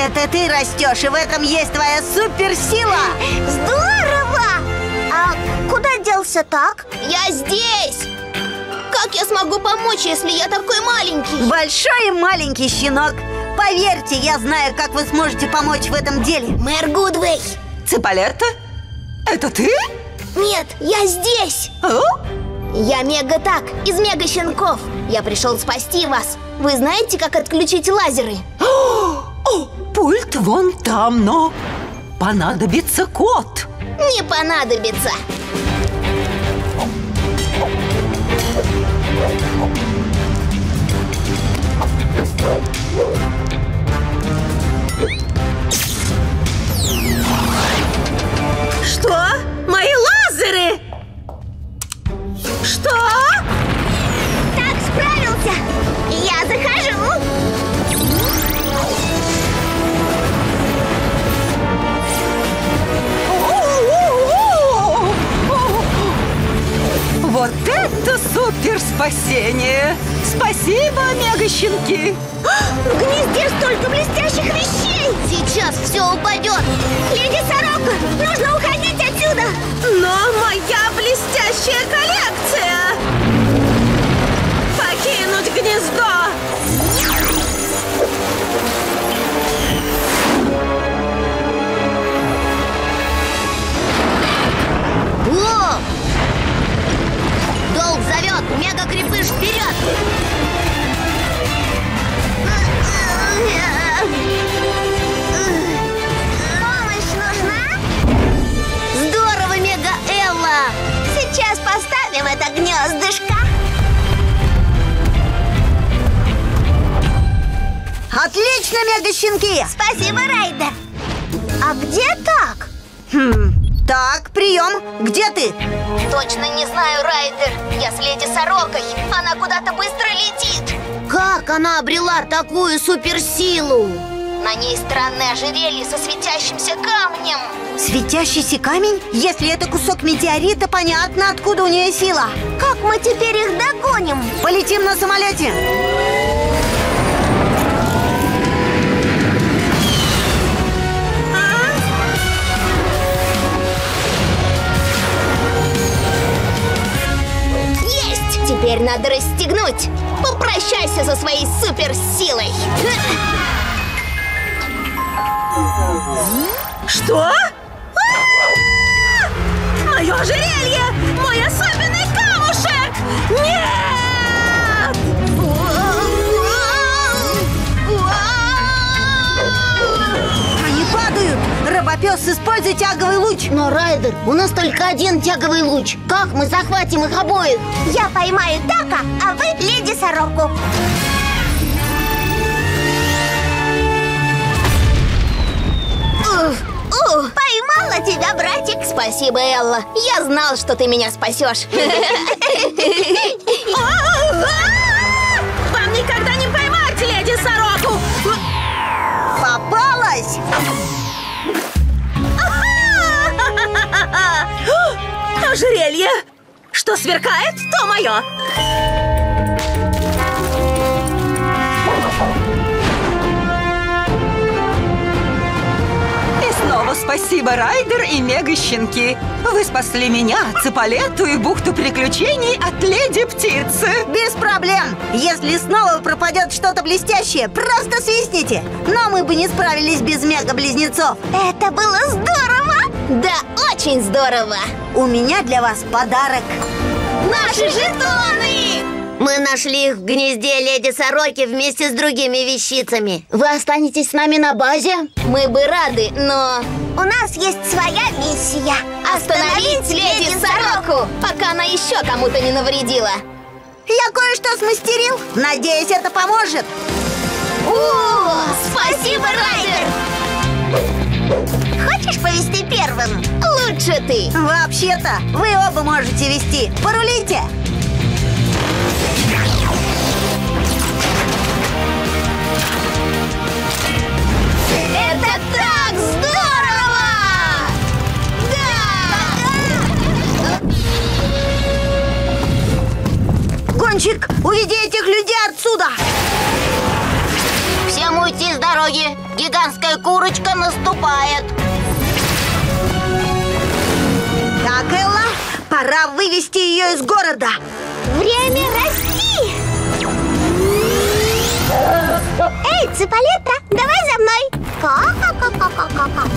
Это ты растешь, и в этом есть твоя суперсила! Здорово! А куда делся так? Я здесь! Как я смогу помочь, если я такой маленький? Большой и маленький щенок Поверьте, я знаю, как вы сможете помочь в этом деле Мэр Гудвей Ципалетта? Это ты? Нет, я здесь О? Я Мега Так, из Мега Щенков Я пришел спасти вас Вы знаете, как отключить лазеры? О, пульт вон там, но понадобится код Не понадобится Что? Мои лазеры? Что? Так, справился! Я захожу! Вот это супер спасение! Спасибо, мега-щенки! В гнезде столько блестящих вещей! Сейчас все упадет Леди Сорока, нужно уходить отсюда! Но моя блестящая коллекция! Покинуть гнездо! О! Зовет! Мега-крепыш вперед! Помощь нужна? Здорово, Мега-Элла! Сейчас поставим это гнездышко. Отлично, мега-щенки! Спасибо, Райдер. А где так? Хм, так, прием, где ты? Точно не знаю, Райдер. Я с леди Сорокой. Она куда-то быстро летит. Как она обрела такую суперсилу? На ней странное ожерелье со светящимся камнем. Светящийся камень? Если это кусок метеорита, понятно, откуда у нее сила Как мы теперь их догоним? Полетим на самолете Теперь надо расстегнуть. Попрощайся со своей суперсилой. Что? Мое ожерелье! Мой особенный камушек! Нет! Робопес, используй тяговый луч Но, Райдер, у нас только один тяговый луч. Как мы захватим их обоих? Я поймаю Така, а вы леди Сороку. Ух. Поймала тебя, братик. Спасибо, Элла. Я знал, что ты меня спасешь. Ожерелье! Что сверкает, то мое! И снова спасибо, Райдер и мега-щенки Вы спасли меня, Ципалетту и бухту приключений от леди-птицы Без проблем! Если снова пропадет что-то блестящее, просто свистните! Но мы бы не справились без мега-близнецов Это было здорово! Да, очень здорово! У меня для вас подарок Наши жетоны! Мы нашли их в гнезде леди Сороки вместе с другими вещицами. Вы останетесь с нами на базе? Мы бы рады, но... У нас есть своя миссия. Остановить леди Сороку, пока она еще кому-то не навредила. Я кое-что смастерил Надеюсь, это поможет О, спасибо, Райдер! Хочешь повести первым? Лучше ты! Вообще-то, вы оба можете вести Порулите! Это так здорово! Да! Гонщик, уведи этих людей отсюда! Все Всем уйти с дороги! Гигантская курочка наступает! Так, Элла, пора вывести ее из города. Время расти! Эй, Цыпалетта, давай за мной! Ка-ка-ка-ка-ка-ка!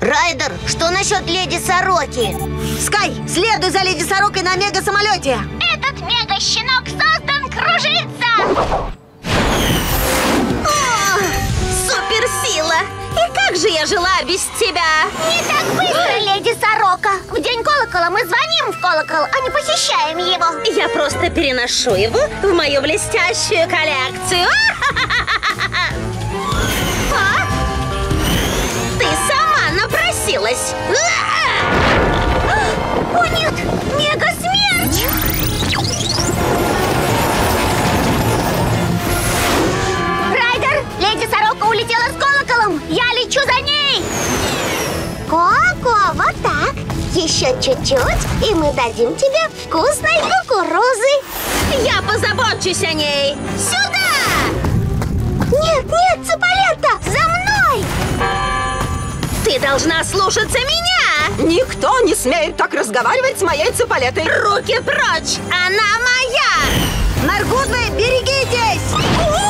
Райдер, что насчет леди Сороки? Скай, следуй за леди Сорокой на мега-самолете. Этот мега-щенок создан кружиться! Суперсила! И как же я жила без тебя? Не так быстро, леди Сорока! В день колокола мы звоним в колокол, а не посещаем его! Я просто переношу его в мою блестящую коллекцию. А? Ты сама напросилась. О нет! Мега-смерч! Райдер, леди Сорока улетела с лечу за ней! Коко, вот так! Еще чуть-чуть, и мы дадим тебе вкусной кукурузы! Я позабочусь о ней. Сюда! Нет, нет, Цыпалетта, за мной! Ты должна слушаться меня. Никто не смеет так разговаривать с моей цыпалетой. Руки прочь! Она моя! Маргудвы, берегитесь!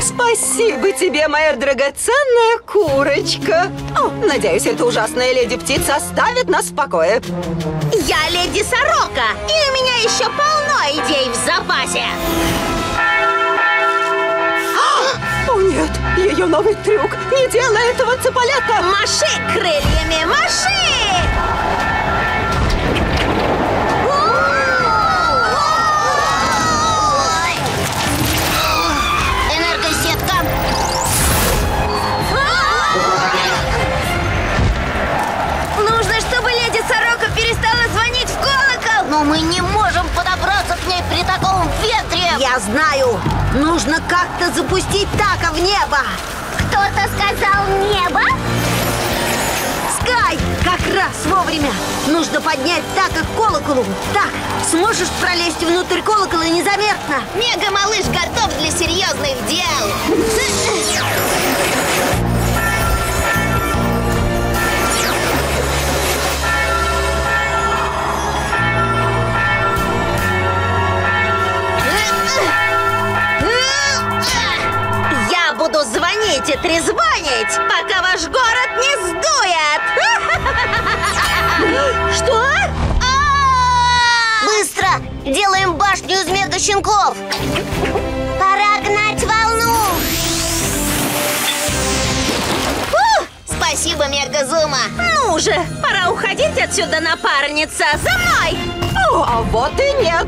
Спасибо тебе, моя драгоценная курочка. О, надеюсь, эта ужасная леди-птица оставит нас в покое. Я леди Сорока, и у меня еще полно идей в запасе. О нет, ее новый трюк. Не делай этого, цыпалета. Маши крыльями, маши! Но мы не можем подобраться к ней при таком ветре! Я знаю, нужно как-то запустить Така в небо. Кто-то сказал небо? Скай, как раз вовремя. Нужно поднять Така к колоколу. Так, сможешь пролезть внутрь колокола незаметно? Мега-малыш готов для серьезных дел! И трезвонить, пока ваш город не сдует! Что? Быстро! Делаем башню из мега-щенков! Пора гнать волну! Спасибо, Мега-Зума! Ну же, пора уходить отсюда, напарница! За мной! О, а вот и нет.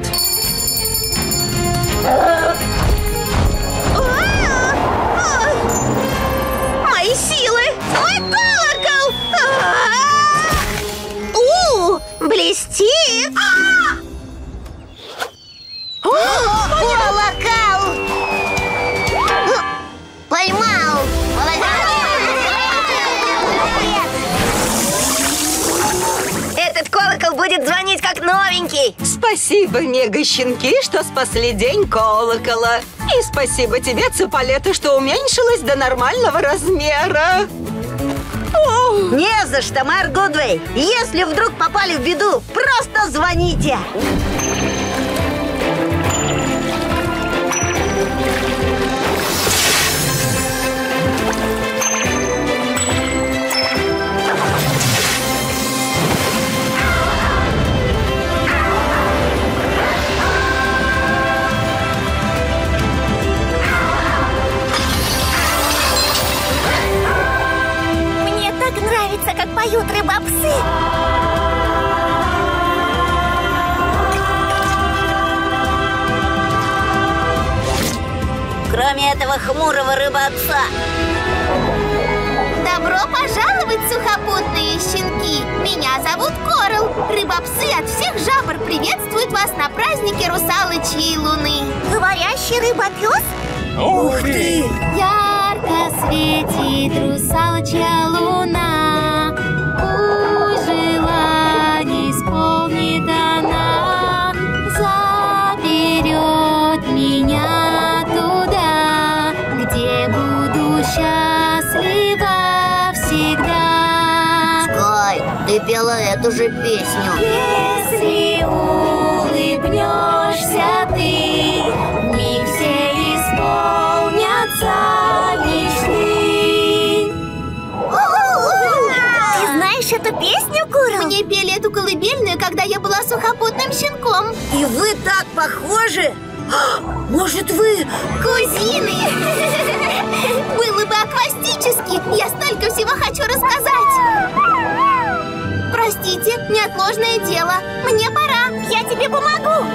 Блестит! Колокол! Поймал! Этот колокол будет звонить как новенький! Спасибо, мега-щенки, что спасли день колокола. И спасибо тебе, цыпалета, что уменьшилась до нормального размера. Не за что, мэр Гудвей. Если вдруг попали в беду, просто звоните. Поют рыбопсы! Кроме этого хмурого рыбаца. Добро пожаловать, сухопутные щенки! Меня зовут Корал. Рыбопсы от всех жабр приветствуют вас на празднике русалочьей луны. Говорящий рыбопес? Ух ты! Ярко светит русалочья луна. Же песню. Если улыбнешься ты, миг все исполнятся мечты. Ты знаешь эту песню, Курл? Мне пели эту колыбельную, когда я была сухопутным щенком. И вы так похожи? А, Может, вы... Кузины! Было бы аквастически! Я столько всего хочу рассказать! Простите, неотложное дело. Мне пора. Я тебе помогу.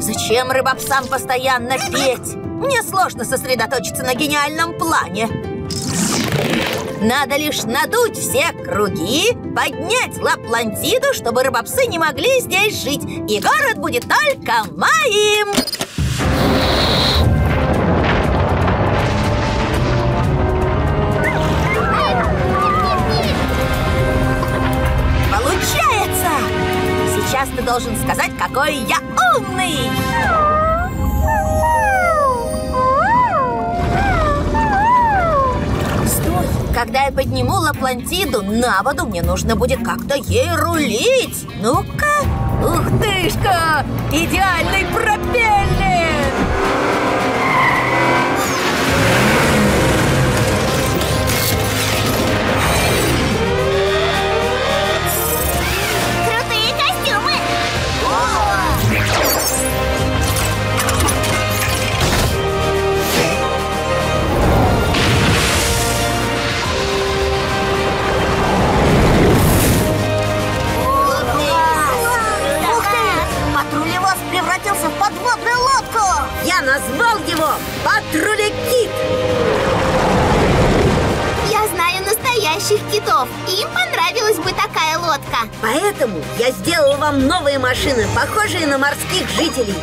Зачем рыбопсам постоянно петь? Мне сложно сосредоточиться на гениальном плане. Надо лишь надуть все круги, поднять Лапландиду, чтобы рыбопсы не могли здесь жить, и город будет только моим. Должен сказать, какой я умный! Стой! Когда я подниму Лаплантиду на воду, мне нужно будет как-то ей рулить. Ну-ка! Ух тышка! Идеальный пропеллер! Настоящих китов. Им понравилась бы такая лодка. Поэтому я сделал вам новые машины, похожие на морских жителей,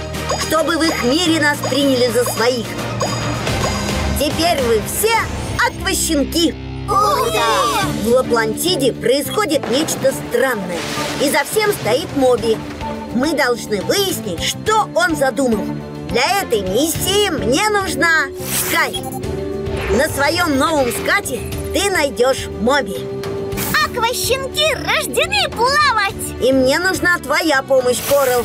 чтобы в их мире нас приняли за своих. Теперь вы все акващенки. Ух ты! В Лаплантиде происходит нечто странное, и за всем стоит Моби. Мы должны выяснить, что он задумал. Для этой миссии мне нужна Скай. На своем новом скате ты найдешь Моби. Акващенки рождены плавать. И мне нужна твоя помощь, Корал.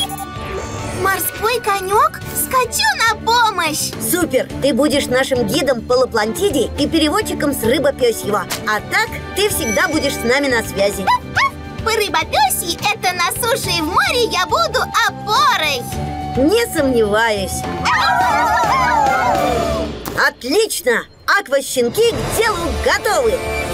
Морской конек? Скачу на помощь. Супер! Ты будешь нашим гидом по Лаплантиде и переводчиком с рыбопёсьего. А так ты всегда будешь с нами на связи. По рыбопёсьи это на суше и в море я буду опорой. Не сомневаюсь. Отлично! Акващенки к делу готовы!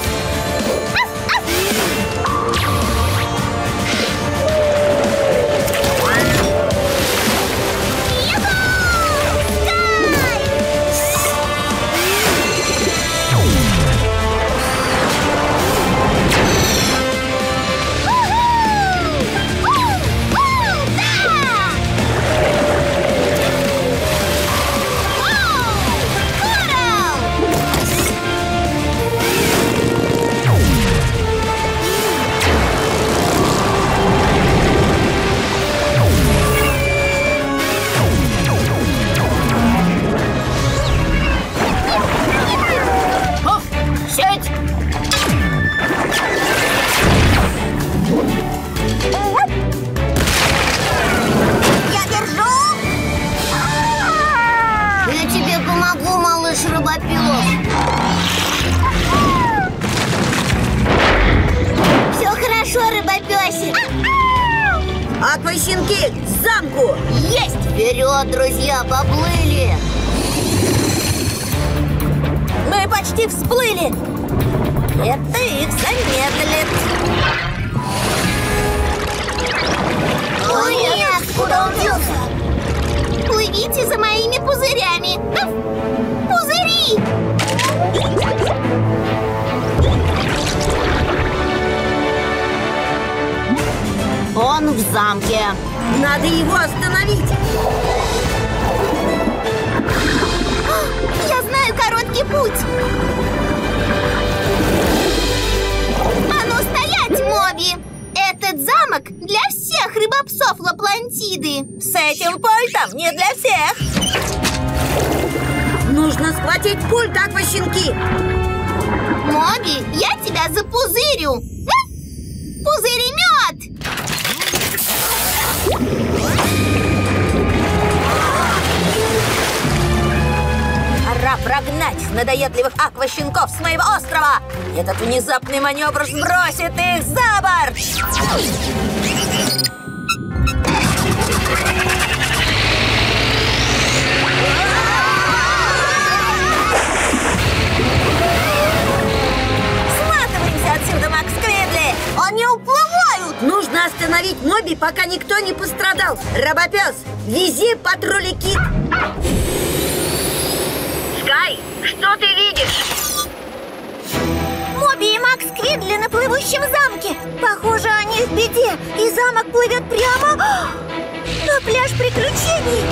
Моби, я тебя за пузырь пузырю. Пузыремет! Пора прогнать надоедливых акващенков с моего острова! Этот внезапный маневр сбросит их за борт! Они уплывают! Нужно остановить Моби, пока никто не пострадал. Робопес, вези патрули Кит. Скай, что ты видишь? Моби и Макс Квидли на плывущем замке. Похоже, они в беде, и замок плывет прямо на пляж приключений.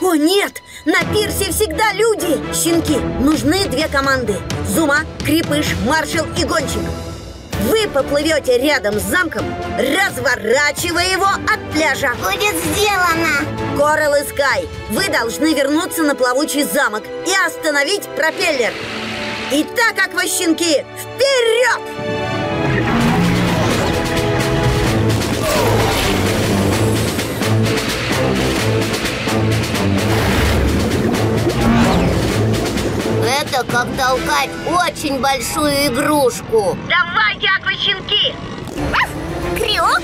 О, нет! На пирсе всегда люди! Щенки, нужны две команды. Зума, Крепыш, Маршал и Гонщик. Вы поплывете рядом с замком, разворачивая его от пляжа. Будет сделано. Коралл и Скай, вы должны вернуться на плавучий замок и остановить пропеллер. Итак, акващенки, вперед! Это как толкать очень большую игрушку. Давайте, акващенки! Крюк?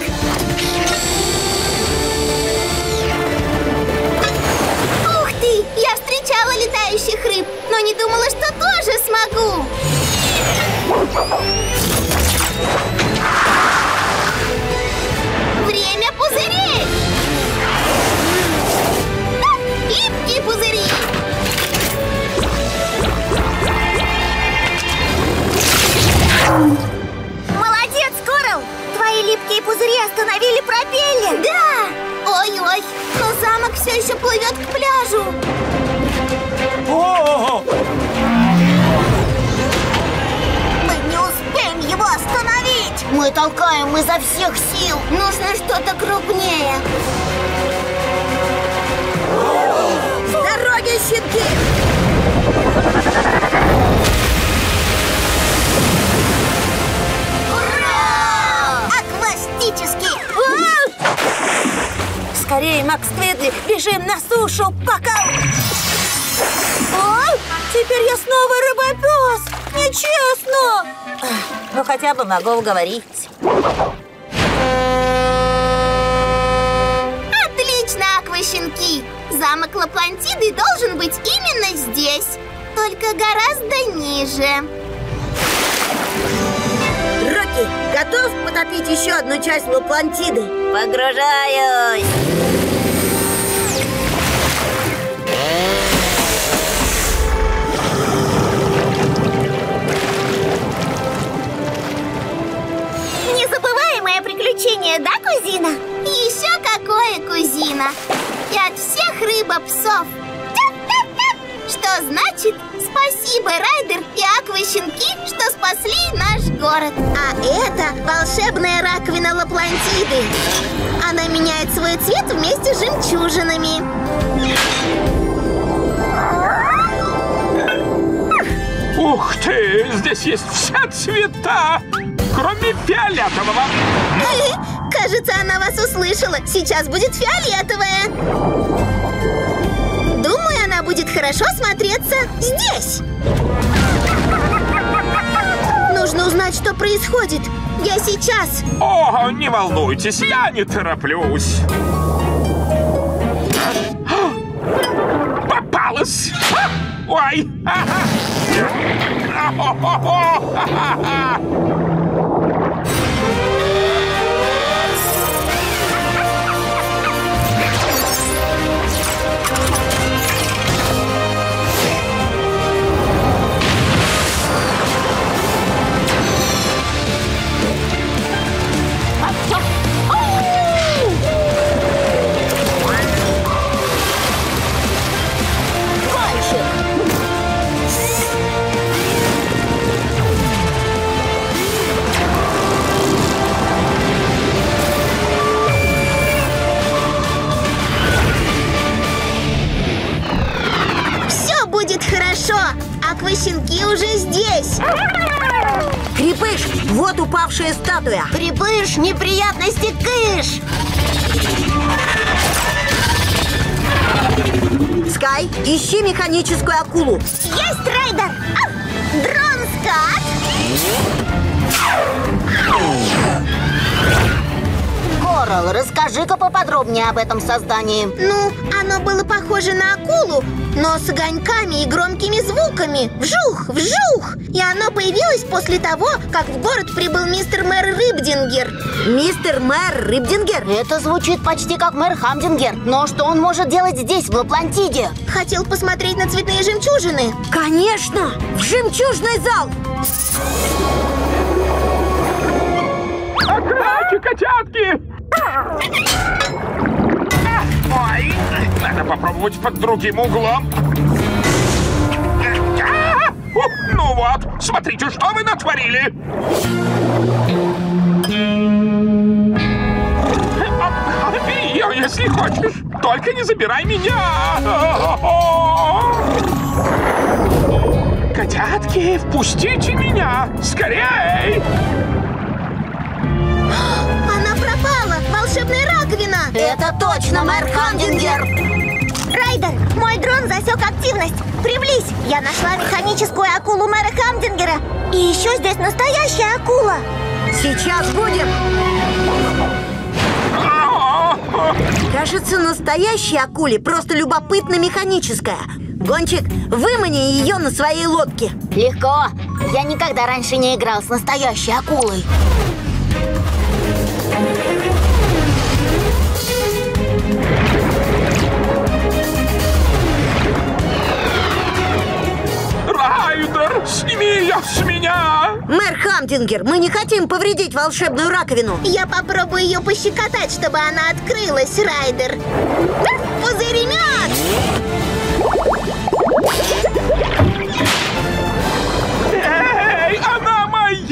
Ух ты! Я встречала летающих рыб, но не думала, что тоже смогу. Бы могу уговорить. Отлично, акващенки! Замок Лаплантиды должен быть именно здесь, только гораздо ниже. Рокки, готов потопить еще одну часть Лаплантиды? Погружаюсь! Кузина! И от всех рыбопсов! Что значит спасибо, Райдер и акващенки, что спасли наш город. А это волшебная раковина Лаплантиды. Она меняет свой цвет вместе с жемчужинами. Ух ты, здесь есть все цвета, кроме фиолетового. Кажется, она вас услышала. Сейчас будет фиолетовая. Думаю, она будет хорошо смотреться здесь. Нужно узнать, что происходит. Я сейчас. О, не волнуйтесь, я не тороплюсь. Попалась! Ой! Хорошо, акващенки уже здесь. Крепыш, вот упавшая статуя. Крепыш, неприятности кыш! Скай, ищи механическую акулу. Есть, Райдер! Дрон-скат! Корал, расскажи-ка поподробнее об этом создании. Ну, оно было похоже на акулу, но с огоньками и громкими звуками. Вжух, вжух! И оно появилось после того, как в город прибыл мистер мэр Рыбдингер. Мистер мэр Рыбдингер. Это звучит почти как мэр Хамдингер. Но что он может делать здесь, в Лаплантиде? Хотел посмотреть на цветные жемчужины. Конечно, в жемчужный зал. Атаки, котятки! Надо попробовать под другим углом. Ну вот, смотрите, что вы натворили! Ее, если хочешь, только не забирай меня! Котятки, впустите меня! Скорей! Волшебная раковина! Это точно мэр Хамдингер! Райдер, мой дрон засек активность. Приблизь! Я нашла механическую акулу мэра Хамдингера. И еще здесь настоящая акула. Сейчас будем. Кажется, настоящей акуле просто любопытно механическая. Гончик, вымани ее на своей лодке. Легко. Я никогда раньше не играл с настоящей акулой. Сними ее с меня! Мэр Хамдингер, мы не хотим повредить волшебную раковину. Я попробую ее пощекотать, чтобы она открылась, Райдер. Пузыремет!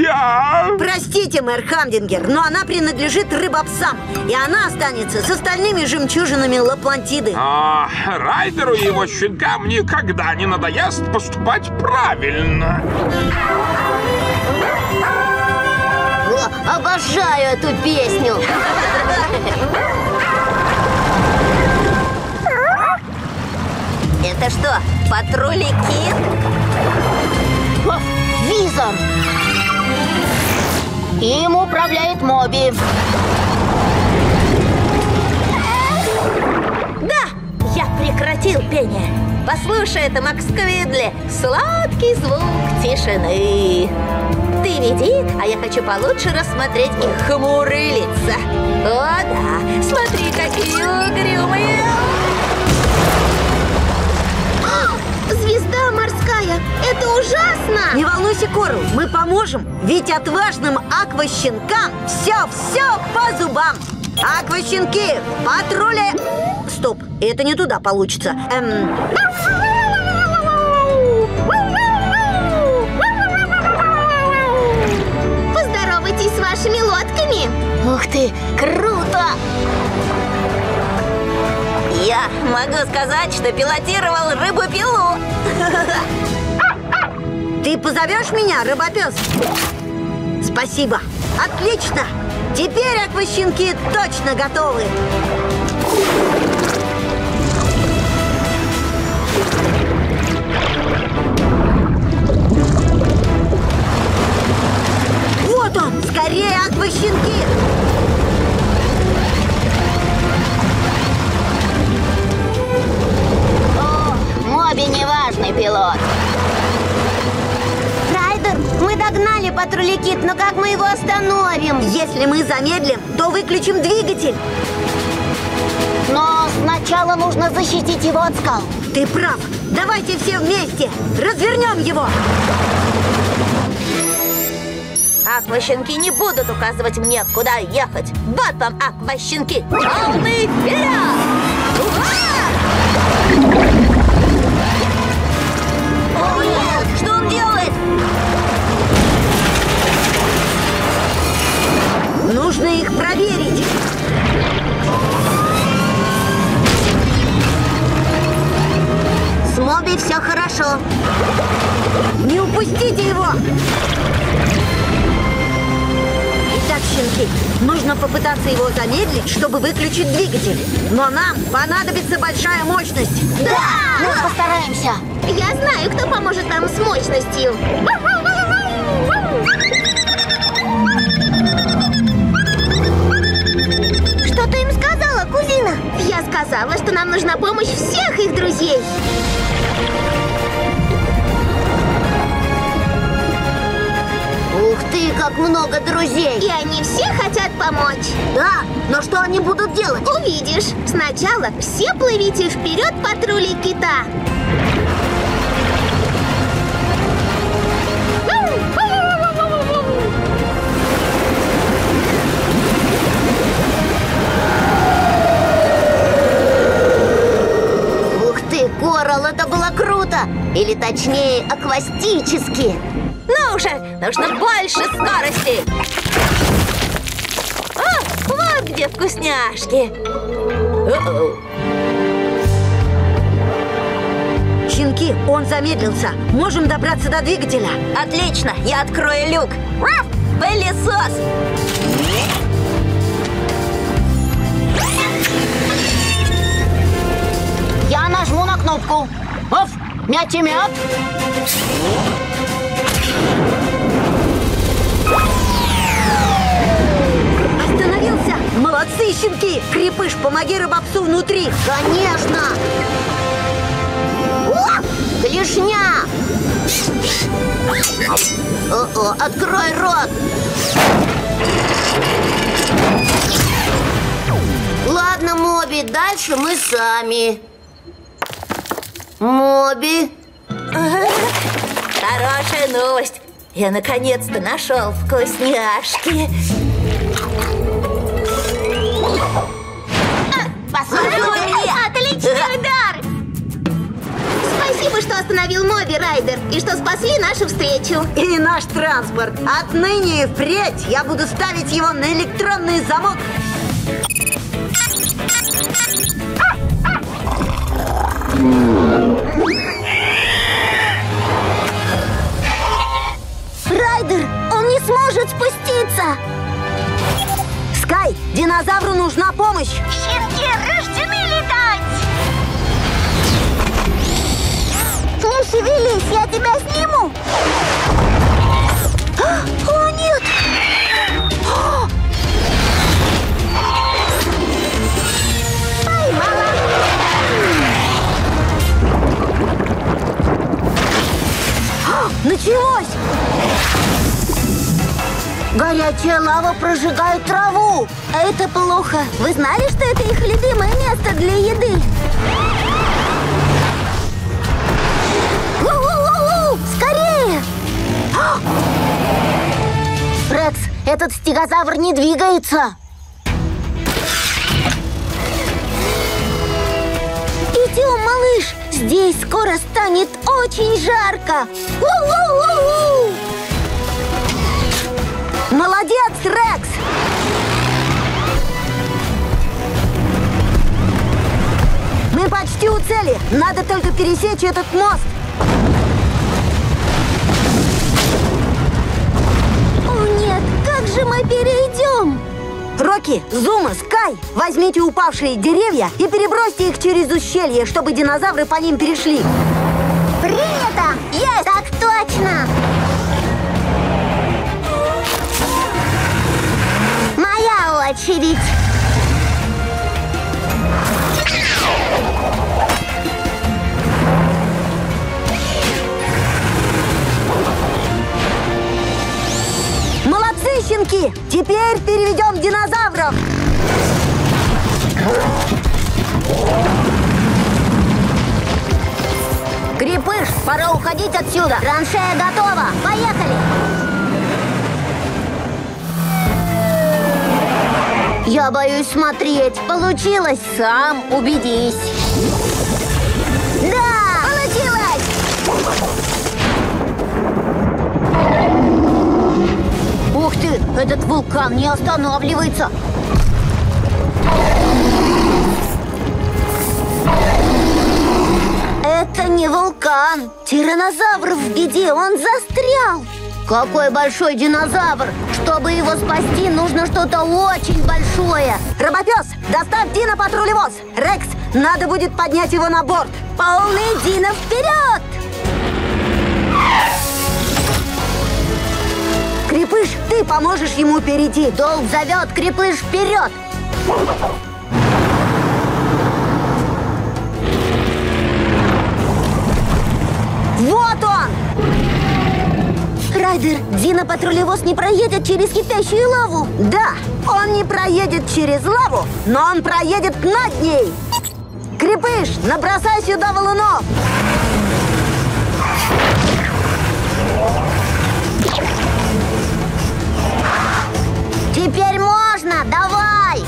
Моя! Простите, мэр Хамдингер, но она принадлежит рыбопсам, и она останется с остальными жемчужинами Лаплантиды. А, Райдеру и его щенкам никогда не надоест поступать правильно. О, обожаю эту песню! Это что, патрули Кит? О, Визор! Им управляет Моби. Да, я прекратил пение. Послушай это, Макс Квидли. Сладкий звук тишины. Ты веди, а я хочу получше рассмотреть их хмурые лица. О, да, смотри, какие угрюмые. Это ужасно! Не волнуйся, Корл, мы поможем, ведь отважным акващенкам все-все по зубам. Акващенки, патрули... Стоп, это не туда получится. Эм, Поздоровайтесь с вашими лодками! Ух ты, круто! Я могу сказать, что пилотировал рыбу-пилу. ты позовешь меня, рыбопес? Спасибо, отлично. Теперь акващенки точно готовы. Вот он, скорее акващенки. О, Моби неважный пилот. Догнали патруликит, но как мы его остановим? Если мы замедлим, то выключим двигатель. Но сначала нужно защитить его от скал. Ты прав. Давайте все вместе. Развернем его. Акващенки не будут указывать мне, куда ехать. Вот вам, акващенки! Полный вперед! Нужно их проверить. С Моби все хорошо. Отпустите его! Итак, щенки, нужно попытаться его замедлить, чтобы выключить двигатель. Но нам понадобится большая мощность. Да! Мы постараемся. Я знаю, кто поможет нам с мощностью. Сказала, что нам нужна помощь всех их друзей. Ух ты, как много друзей! И они все хотят помочь. Да, но что они будут делать? Увидишь. Сначала все плывите вперед патрули кита. Круто! Или точнее, аквастически! Ну уже, нужно больше скорости. О, вот где вкусняшки. Щенки, он замедлился. Можем добраться до двигателя. Отлично, я открою люк. Пылесос. Оф, мять-мят. Остановился! Молодцы, щенки! Крепыш, помоги рыбопсу внутри! Конечно! О, клешня! О-о, открой рот! Ладно, Моби, дальше мы сами. Моби, Хорошая новость. Я наконец-то нашел вкусняшки. Отличный удар! Спасибо, что остановил Моби, Райдер, и что спасли нашу встречу. И наш транспорт. Отныне и впредь я буду ставить его на электронный замок. Райдер, он не сможет спуститься. Скай, динозавру нужна помощь. Щенки рождены летать! Не шевелись, я тебя сниму! Началось! Горячая лава прожигает траву! Это плохо. Вы знали, что это их любимое место для еды? Воу-воу-воу! Скорее! Рекс, этот стегозавр не двигается! Идем, малыш. Здесь скоро станет очень жарко. Воу-воу-воу! Молодец, Рекс! Мы почти у цели. Надо только пересечь этот мост. Рокки, Зума, Скай, возьмите упавшие деревья и перебросьте их через ущелье, чтобы динозавры по ним перешли. Принято! Есть! Так точно! Моя очередь! Щенки! Теперь переведем динозавров! Крепыш, пора уходить отсюда! Траншея готова! Поехали! Я боюсь смотреть. Получилось? Сам убедись. Этот вулкан не останавливается! Это не вулкан. Тиранозавр в беде, он застрял. Какой большой динозавр! Чтобы его спасти, нужно что-то очень большое. Робопес, доставь Дина патрулевоз. Рекс, надо будет поднять его на борт. Полный Дина вперед! Крепыш, ты поможешь ему перейти. Долг зовет, Крепыш, вперед! Вот он! Райдер, Дина-патрулевоз не проедет через кипящую лаву. Да, он не проедет через лаву, но он проедет над ней. Крепыш, набросай сюда валунов. Можно, давай!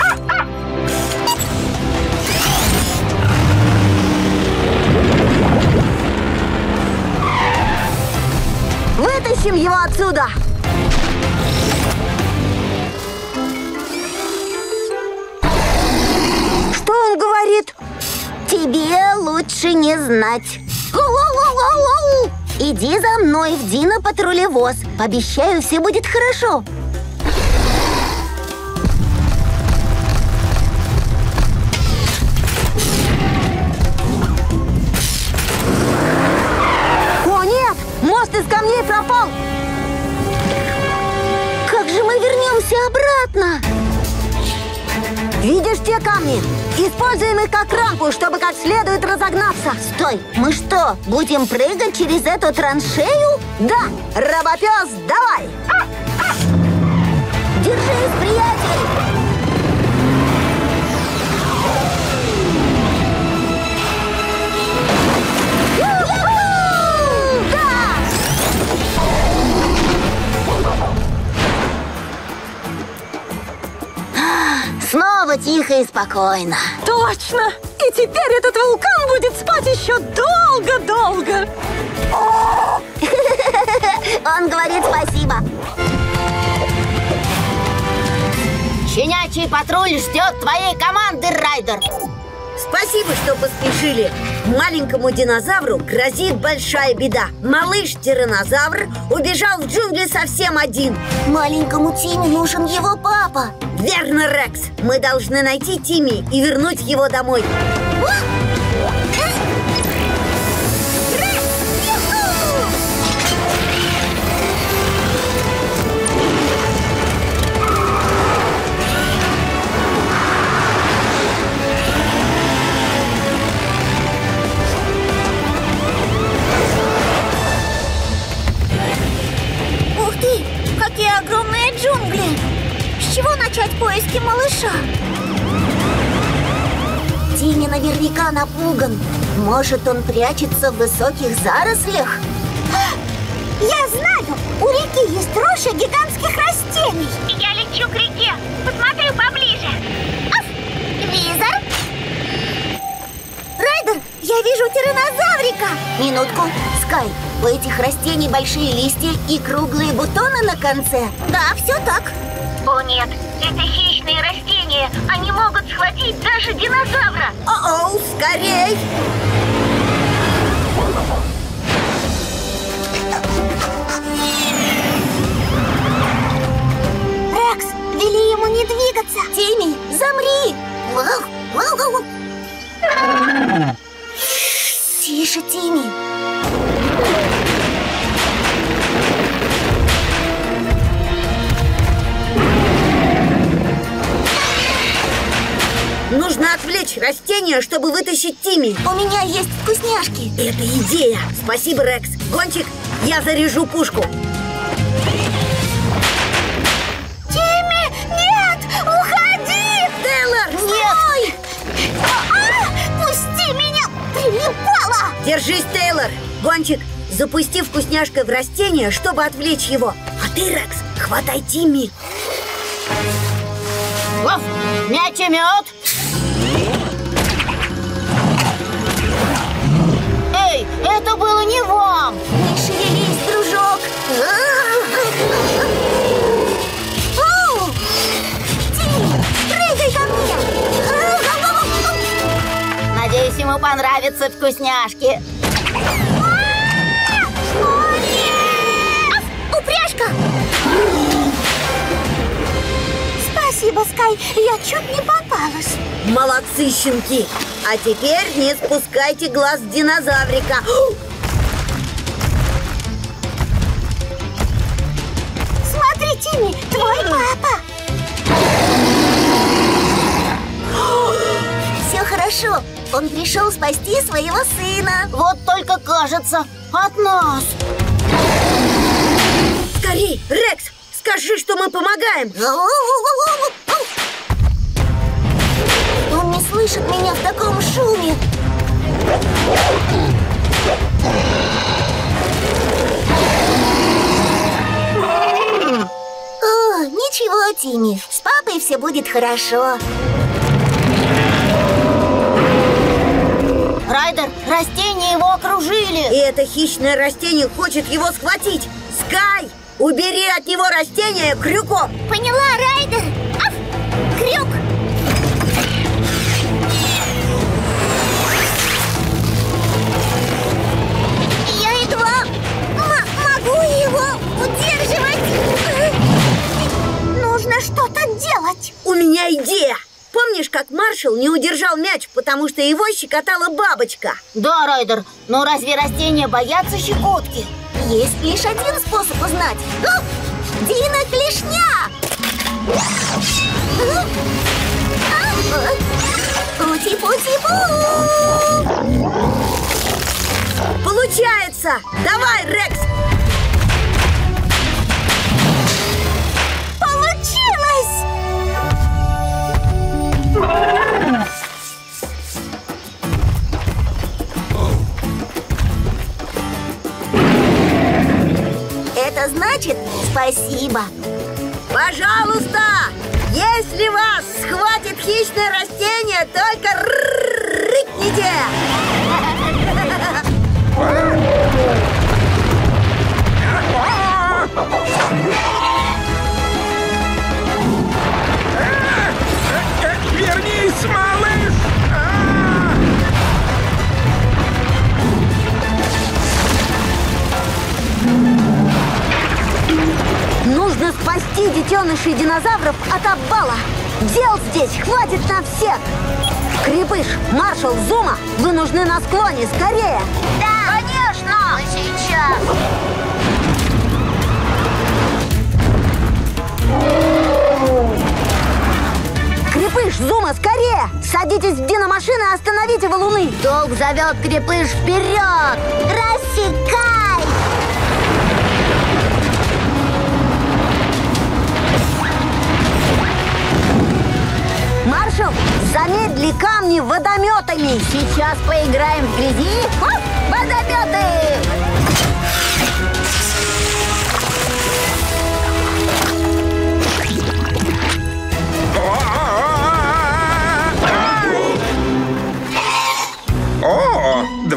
Вытащим его отсюда. Что он говорит? Тебе лучше не знать. Иди за мной в Дина-патрулевоз. Обещаю, все будет хорошо. Камни? Используем их как рампу, чтобы как следует разогнаться. Стой, мы что, будем прыгать через эту траншею? Да, Робопес, давай! Тихо и спокойно. Точно! И теперь этот вулкан будет спать еще долго-долго! Он говорит спасибо. Щенячий патруль ждет твоей команды, Райдер. Спасибо, что поспешили. Маленькому динозавру грозит большая беда. Малыш тиранозавр убежал в джунгли совсем один. Маленькому Тиме нужен его папа. Верно, Рекс. Мы должны найти Тимми и вернуть его домой. Ух напуган. Может, он прячется в высоких зарослях? Я знаю! У реки есть роща гигантских растений. Я лечу к реке. Посмотрю поближе. Визор? Райдер, я вижу тиранозаврика! Минутку. Скай, у этих растений большие листья и круглые бутоны на конце. Да, все так. О нет, это хищные растения. Они могут схватить даже динозавра. О-оу, скорей! Рекс, вели ему не двигаться. Тимми, замри. Тише, Тимми. Отвлечь растения, чтобы вытащить Тимми. У меня есть вкусняшки. Это идея. Спасибо, Рекс. Гончик, я заряжу пушку. Тимми, нет! Уходи! Тейлор, Нет! А, пусти меня! Прилипала! Держись, Тейлор. Гончик, запусти вкусняшкой в растение, чтобы отвлечь его. А ты, Рекс, хватай Тимми. Мячемет! Эй, Это было не вам! Не шевелись, дружок! Надеюсь, ему понравятся вкусняшки. Упряжка! Спасибо, Скай, я чуть не попалась. Молодцы, щенки! А теперь не спускайте глаз динозаврика. Смотри, Тимми, твой папа. Все хорошо. Он пришел спасти своего сына. Вот только кажется, от нас. Скорей, Рекс, скажи, что мы помогаем. Слышит меня в таком шуме. О, ничего, Тимми, с папой все будет хорошо. Райдер, растения его окружили. И это хищное растение хочет его схватить. Скай, убери от него растение крюком. Поняла, Райдер? Аф! Крюк! Его удерживать. Нужно что-то делать. У меня идея. Помнишь, как Маршал не удержал мяч, потому что его щекотала бабочка? Да, Райдер, но разве растения боятся щекотки? Есть лишь один способ узнать. Ну, Дина Клешня! Пути-пути-пу! Получается! Давай, Рекс! Это значит спасибо. Пожалуйста! Если вас схватит хищное растение, только рыкните! Вернись, малыш! А! Нужно спасти детенышей динозавров от обвала. Дел здесь хватит на всех. Крепыш, маршал, Зума, вы нужны на склоне, скорее. Да, конечно! Мы сейчас. Садитесь в диномашины и остановите валуны. Долг зовет крепыш вперед! Рассекай! Маршал, замедли камни водометами. Сейчас поиграем в грязи. Оп, водометы!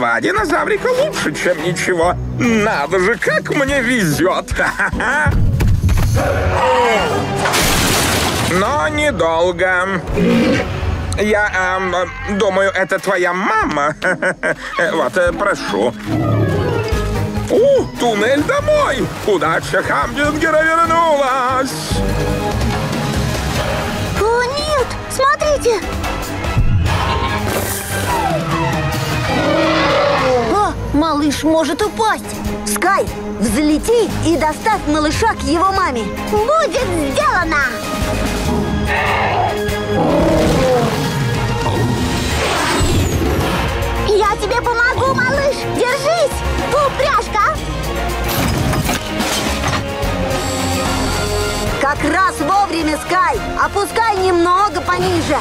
Два динозаврика лучше, чем ничего. Надо же, как мне везет. Но недолго. Я э, думаю, это твоя мама. Вот, э, прошу. О, туннель домой! Удача Хамдингера вернулась! О, нет! Смотрите! Малыш может упасть. Скай, взлети и доставь малыша к его маме. Будет сделано! Я тебе помогу, малыш! Держись! Упряжка! Как раз вовремя, Скай. Опускай немного пониже.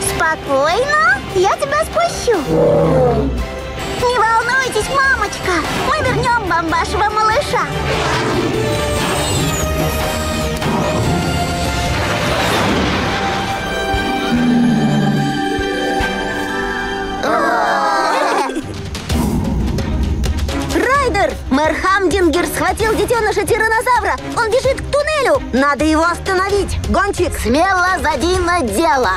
Спокойно, я тебя спущу. Не волнуйтесь, мамочка, мы вернем вам вашего малыша. Схватил детеныша тиранозавра. Он бежит к туннелю. Надо его остановить. Гонщик, Смело за Дина дело.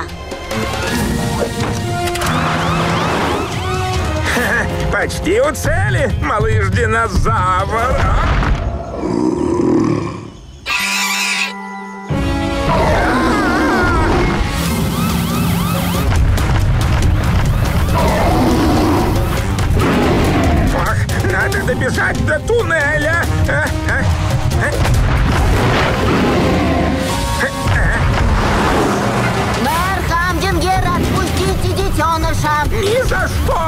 Почти у цели, малыш-динозавр. Ох, надо добежать до туннеля. А, а, Мэр Хамдингер, отпустите детеныша! Ни за что!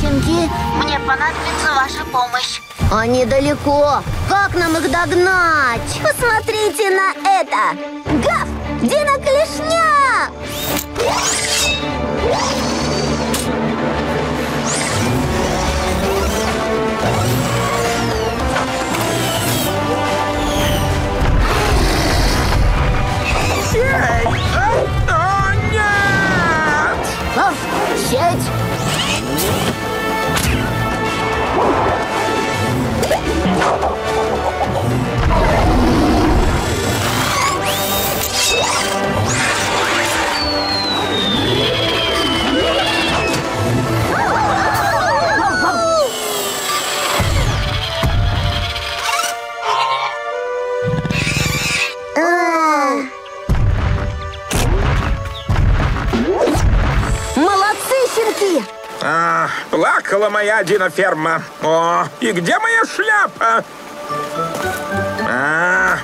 Щенки, мне понадобится ваша помощь. Они далеко. Как нам их догнать? Посмотрите на это! Гав! Дина Клешня! Эй! О, нет! А, сеть! Молодцы, А, плакала моя диноферма. О, и где моя шляпа? А,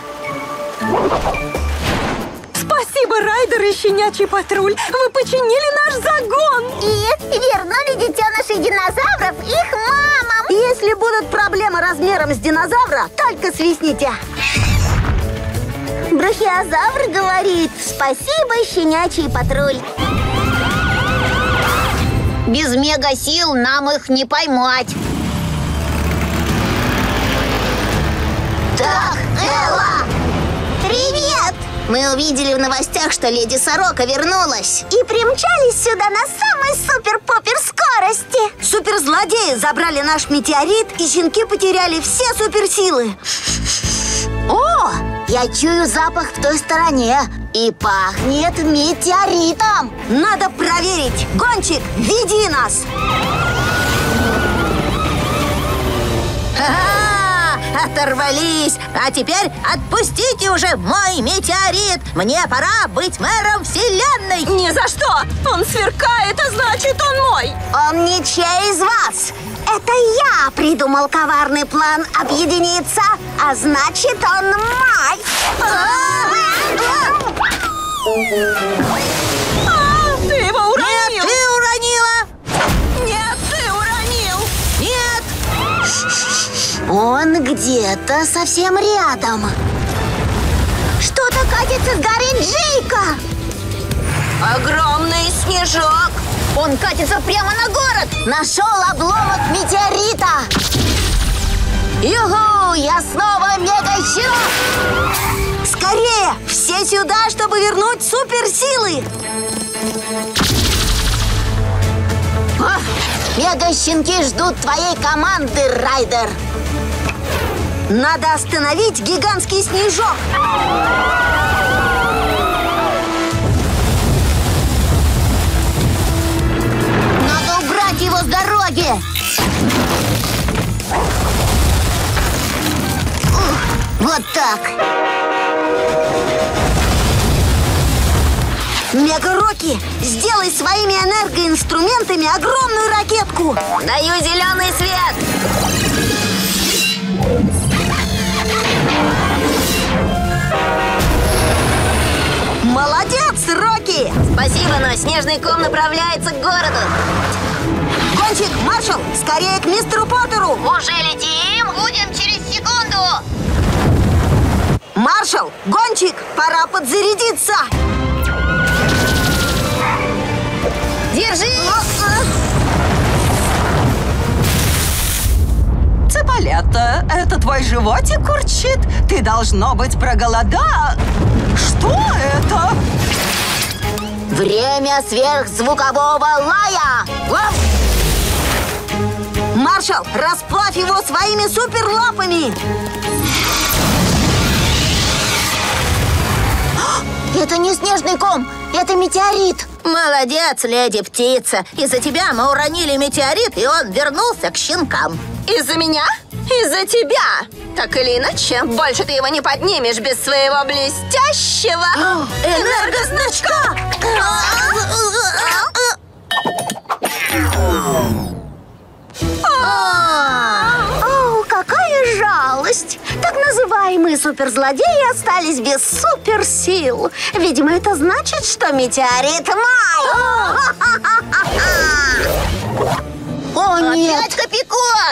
Спасибо, Райдер и Щенячий патруль. Вы починили наш загон. И вернули детенышей динозавров их мамам. Если будут проблемы размером с динозавра, только свистните. Брахиозавр говорит «Спасибо, щенячий патруль». Без мегасил нам их не поймать. Так, Элла! Привет! Мы увидели в новостях, что леди Сорока вернулась. И примчались сюда на самой супер-попер скорости. Суперзлодеи забрали наш метеорит, и щенки потеряли все суперсилы. О, я чую запах в той стороне. И пахнет метеоритом. Надо проверить. Гонщик, веди нас. Ага, оторвались. А теперь отпустите уже мой метеорит. Мне пора быть мэром вселенной. Ни за что. Он сверкает, а значит, он мой. Он ничей из вас. Это я придумал коварный план объединиться, а значит, он мой. А, ты его уронил. Ты уронила. Нет, ты уронил. Нет. Он где-то совсем рядом. Что-то катится с горы Джейка. Огромный снежок. Он катится прямо на город. Нашел обломок метеорита. Юху, я снова мега-щенок. Скорее, все сюда, чтобы вернуть суперсилы. Мега-щенки ждут твоей команды, Райдер. Надо остановить гигантский снежок. Ух, Вот так. Мега-Рокки, сделай своими энергоинструментами огромную ракетку. Даю зеленый свет. Молодец, Рокки! Спасибо, но снежный ком направляется к городу. Гонщик, маршал, скорее к мистеру Поттеру! Уже летим? Будем через секунду. Маршал, гонщик, пора подзарядиться! Держи! Цыполята, это твой животик урчит? Ты должно быть проголода. Что это? Время сверхзвукового лая. Лап! Маршал, расплавь его своими суперлапами! Это не снежный ком, это метеорит. Молодец, леди птица. Из-за тебя мы уронили метеорит, и он вернулся к щенкам. Из-за меня? Из-за тебя? Так или иначе, больше ты его не поднимешь без своего блестящего... Энергозначка! О, какая жалость! Так называемые суперзлодеи остались без суперсил. Видимо, это значит, что метеорит мой. О, нет! Опять!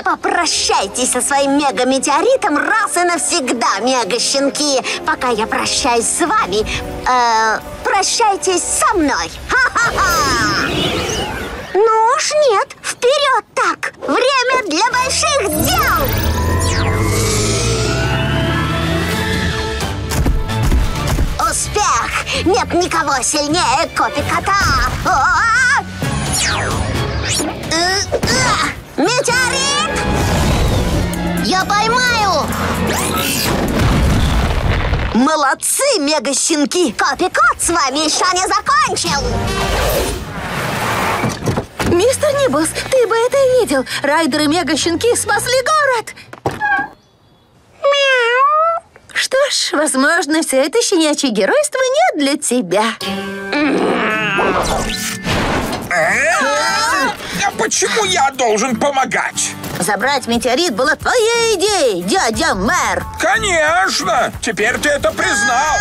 Попрощайтесь со своим мега-метеоритом раз и навсегда, мега-щенки. Пока я прощаюсь с вами, э, прощайтесь со мной. Ха-ха-ха! Ну уж нет, вперед так! Время для больших дел! Успех! Нет никого сильнее Копи-кота! О! Э, э, Метеорит! Я поймаю! Молодцы, мега-щенки! Копи-кот с вами еще не закончил! Мистер Нибус, ты бы это видел. Райдер и мега-щенки спасли город. Что ж, возможно, все это щенячье геройство не для тебя. А почему я должен помогать? Забрать метеорит была твоей идеей, дядя мэр. Конечно! Теперь ты это признал.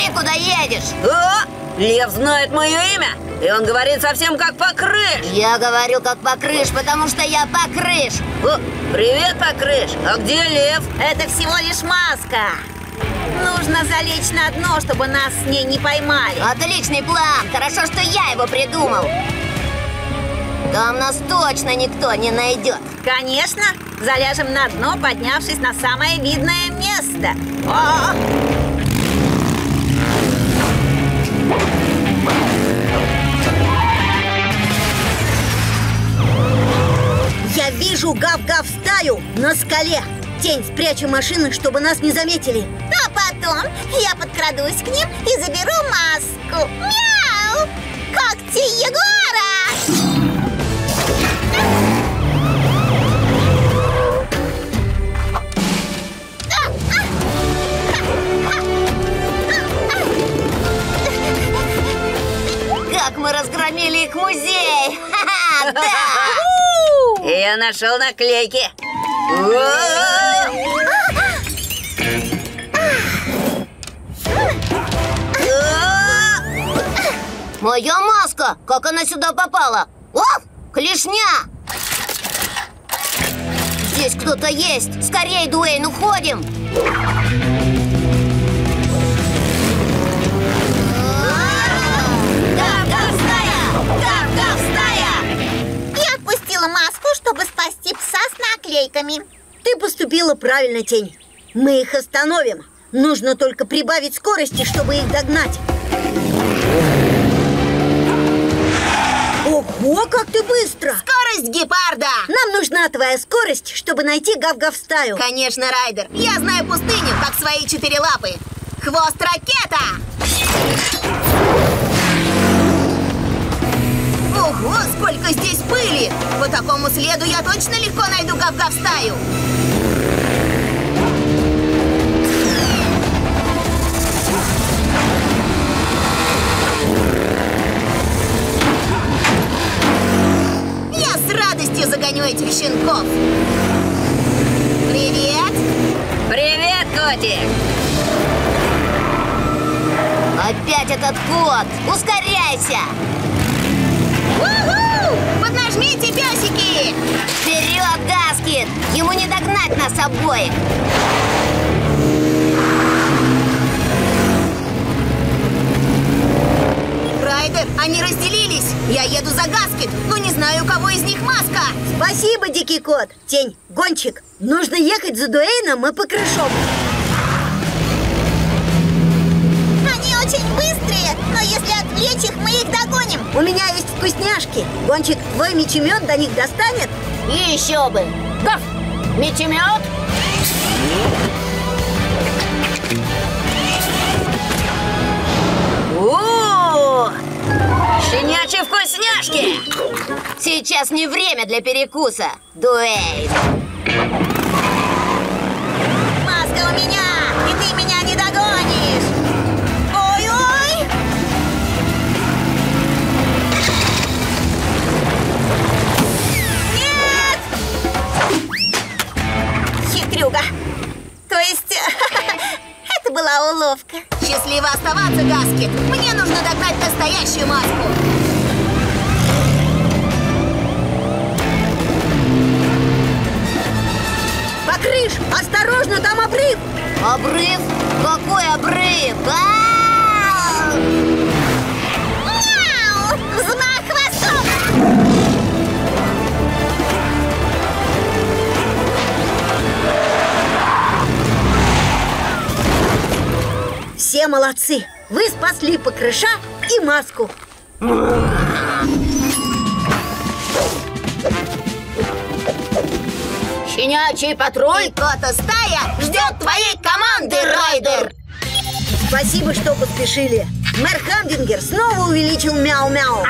Смотри, куда едешь! О, Лев знает мое имя, и он говорит совсем как покрыш. Я говорю как покрыш, потому что я покрыш! О, привет, покрыш. А где Лев? Это всего лишь маска. Нужно залечь на дно, чтобы нас с ней не поймали. Отличный план! Хорошо, что я его придумал! Там нас точно никто не найдет! Конечно, заляжем на дно, поднявшись на самое видное место. О! Вижу гав-гав стаю на скале. Тень, спрячу машины, чтобы нас не заметили. А потом я подкрадусь к ним и заберу маску. Мяу! Когти Егора! Как мы разгромили их музей! Ха-ха, да! Я нашел наклейки. Моя маска! Как она сюда попала? О, клешня! Здесь кто-то есть! Скорей, Дуэйн, уходим! Спасти пса с наклейками. Ты поступила правильно, Тень. Мы их остановим. Нужно только прибавить скорости, чтобы их догнать. Ого, как ты быстро! Скорость гепарда! Нам нужна твоя скорость, чтобы найти гав-гав стаю. Конечно, Райдер. Я знаю пустыню, как свои четыре лапы. Хвост ракета! Ого, сколько здесь пыли! По такому следу я точно легко найду гав-гав стаю. Я с радостью загоню этих щенков. Привет! Привет, котик! Опять этот кот! Ускоряйся! Поднажмите, песики! Вперед, Гаскин! Ему не догнать нас обоих! Райдер, они разделились! Я еду за Гаскин, но не знаю, у кого из них маска! Спасибо, дикий кот. Тень, гонщик, нужно ехать за Дуэйном и покрышом. У меня есть вкусняшки. Гончик, твой мечемет до них достанет? Еще бы! Гав! Мечемет! О! Щенячьи вкусняшки! Сейчас не время для перекуса. Дуэль! Уловка. Счастливо оставаться, Гаскет! Мне нужно догнать настоящую маску! Покрыш, осторожно, там обрыв! Обрыв? Какой обрыв? А! Мяу! Все молодцы! Вы спасли покрыша и маску. Щенячий патруль Кота стая ждет твоей команды, Райдер! Спасибо, что поспешили. Мэр Хамдингер снова увеличил мяу-мяу.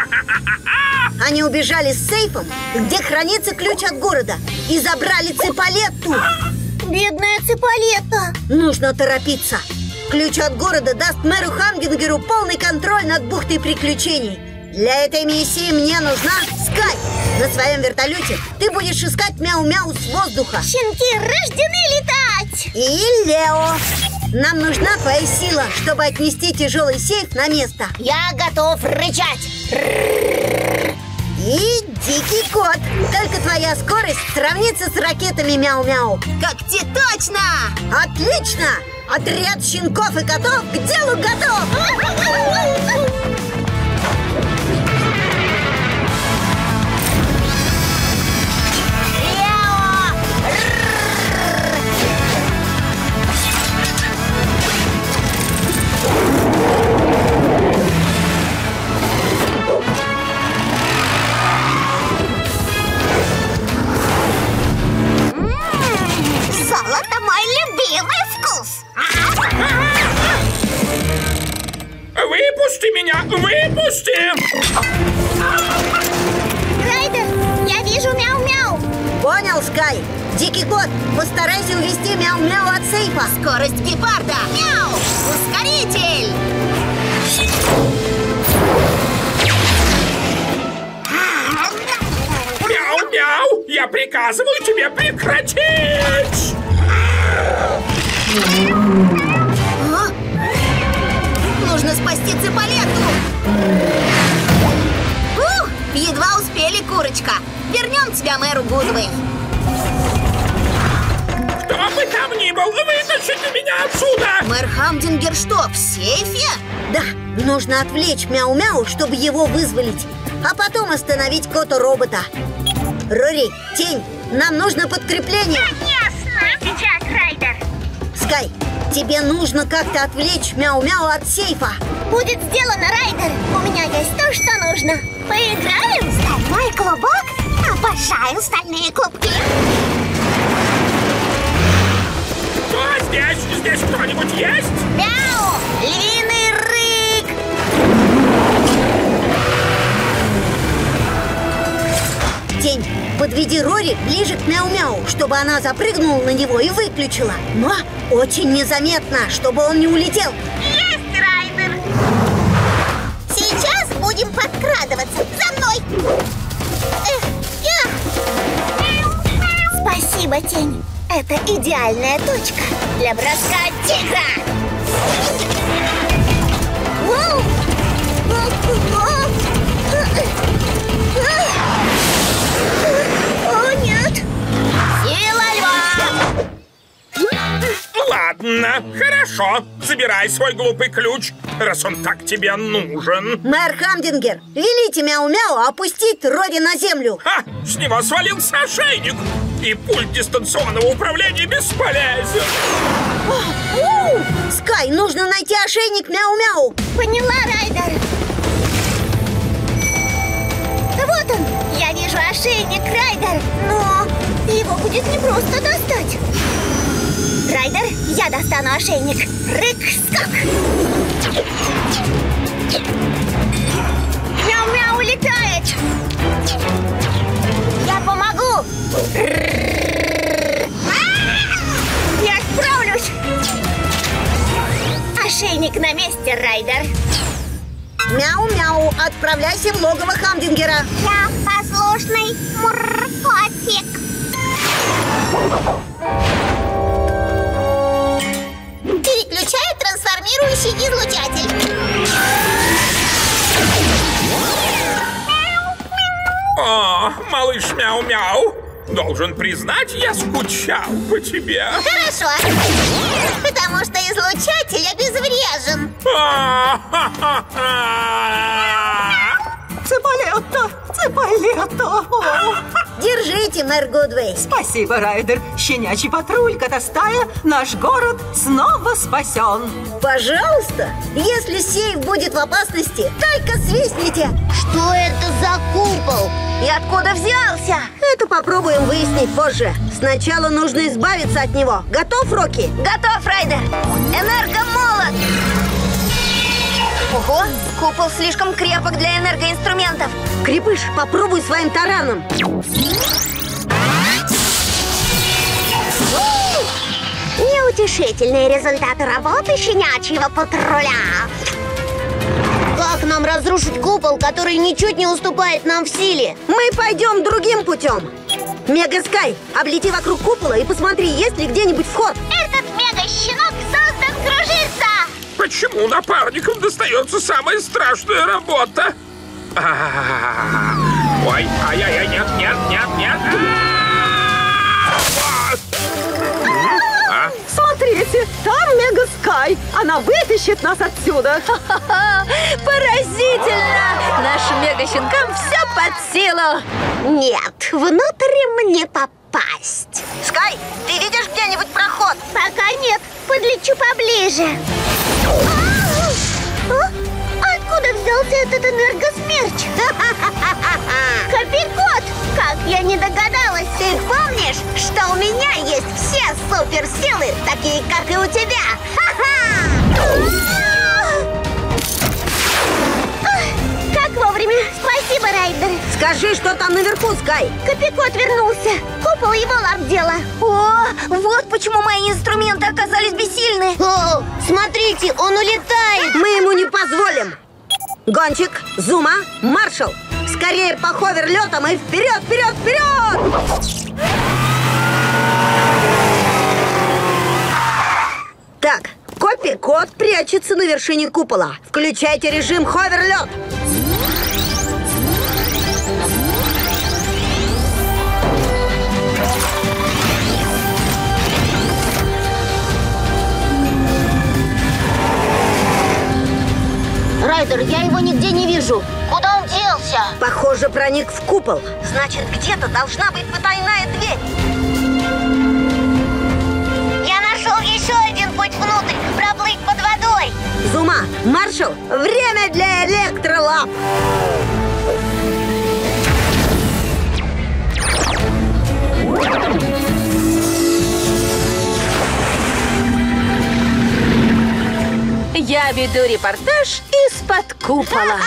Они убежали с сейфом, где хранится ключ от города, и забрали Ципалетту. Бедная Ципалета! Нужно торопиться. Ключ от города даст мэру Хамдингеру полный контроль над бухтой приключений. Для этой миссии мне нужна Скай. На своем вертолете ты будешь искать мяу-мяу с воздуха. Щенки рождены летать! И Лео. Нам нужна твоя сила, чтобы отнести тяжелый сейф на место. Я готов рычать! И дикий кот. Только твоя скорость сравнится с ракетами мяу-мяу. Когти точно! Отлично! Отряд щенков и котов к делу готов! Приказываю тебе прекратить! А? Нужно спасти Ципалету! Ух! Едва успели, курочка! Вернем тебя мэру Гудвей! Кто бы там ни был, вытащите меня отсюда! Мэр Хамдингер что, в сейфе? Да, нужно отвлечь мяу-мяу, чтобы его вызволить. А потом остановить кота-робота. Рори, Тень, нам нужно подкрепление. Ясно! Сейчас, Райдер! Скай, тебе нужно как-то отвлечь мяу-мяу от сейфа. Будет сделано, Райдер! У меня есть то, что нужно. Поиграем? Стальной клубок? Обожаю стальные клубки! Кто здесь? Здесь кто-нибудь есть? Мяу! Львиный рык! Тень, подведи Рори ближе к мяу-мяу, чтобы она запрыгнула на него и выключила. Но очень незаметно, чтобы он не улетел. Есть, Райдер! Сейчас будем подкрадываться. За мной! Эх, эх. Спасибо, Тень. Это идеальная точка для броска тигра. Ладно, хорошо. Забирай свой глупый ключ, раз он так тебе нужен. Мэр Хамдингер, велите мяу-мяу опустить Рори на землю. Ха! С него свалился ошейник. И пульт дистанционного управления бесполезен. У! Скай, нужно найти ошейник мяу-мяу. Поняла, Райдер. ошейник, Райдер! Но его будет непросто достать. Райдер, я достану ошейник. Рык-скак! Мяу-мяу летает! Я помогу! Я справлюсь! Ошейник на месте, Райдер! Мяу-мяу, отправляйся в логово Хамдингера. Я послушный мур-котик. Переключаю трансформирующий излучатель. О, малыш Мяу-Мяу, должен признать, я скучал по тебе. Хорошо. Потому что излучатель обезврежен. А-ха-ха-ха. О, Держите, мэр Гудвей. Спасибо, Райдер. Щенячий патруль, Катастая, наш город снова спасен. Пожалуйста, если сейф будет в опасности, только свистните. Что это за купол? И откуда взялся? Это попробуем выяснить позже. Сначала нужно избавиться от него. Готов, Рокки? Готов, Райдер! Энергомолот! Ого, купол слишком крепок для энергоинструментов. Крепыш, попробуй своим тараном. Неутешительные результаты работы щенячьего патруля. Как нам разрушить купол, который ничуть не уступает нам в силе? Мы пойдем другим путем. Мега Скай, облети вокруг купола и посмотри, есть ли где-нибудь вход. Кружиться. Почему напарникам достается самая страшная работа? А-а-а. Ой, ай-яй-яй, нет, нет, нет, нет. А! А? Смотрите, там Мега Скай. Она вытащит нас отсюда. Поразительно! Нашим мега-щенкам все под силу. Нет, внутрь мне попасть. Скай, ты видишь где-нибудь проход? Пока нет, подлечу поближе. А? Откуда взялся этот энергосмерч? Копикот! Как я не догадалась! Ты помнишь, что у меня есть все суперсилы, такие, как и у тебя? Ах, вовремя! Спасибо, Райдер! Скажи, что там наверху, Скай. Копикот вернулся! Купол его лап дело! О, вот почему мои инструменты оказались бессильны. О, смотрите, он улетает. Мы ему не позволим. Гонщик, Зума, Маршал. Скорее по ховерлетам и вперед, вперед, вперед! Так, Копи-кот прячется на вершине купола. Включайте режим ховерлет. Райдер, я его нигде не вижу. Куда он делся? Похоже, проник в купол. Значит, где-то должна быть потайная дверь. Я нашел еще один путь внутрь, проплыть под водой. Зума, Маршал, время для электролап. Я веду репортаж из-под купола.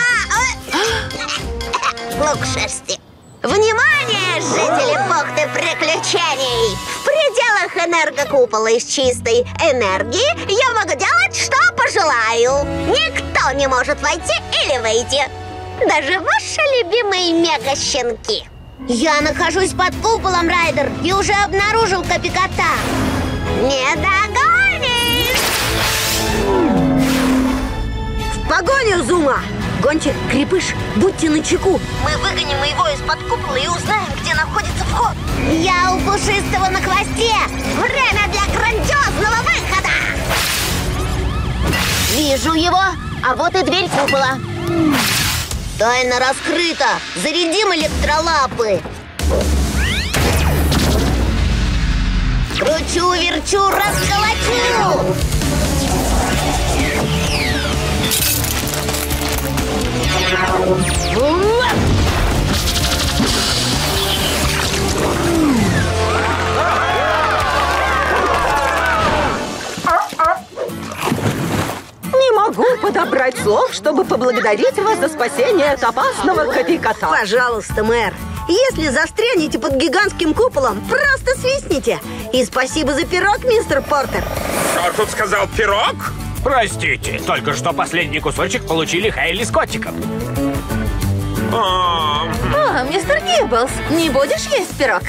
Лук шерсти. Внимание, жители бухты приключений! В пределах энергокупола из чистой энергии я могу делать, что пожелаю. Никто не может войти или выйти. Даже ваши любимые мега-щенки. Я нахожусь под куполом, Райдер, и уже обнаружил Копикота. Не догонишь! Погоню, Зума! Гончик, Крепыш, будьте начеку. Мы выгоним его из-под купола и узнаем, где находится вход. Я у пушистого на хвосте! Время для грандиозного выхода! Вижу его, а вот и дверь купола. Тайна раскрыта. Зарядим электролапы. Кручу, верчу, расколочу. могу подобрать слов, чтобы поблагодарить вас за спасение от опасного копикота. Пожалуйста, мэр. Если застрянете под гигантским куполом, просто свистните. И спасибо за пирог, мистер Портер. Кто тут сказал пирог? Простите, только что последний кусочек получили Хейли с котиком. А, О, мистер Гибблс, не будешь есть пирог?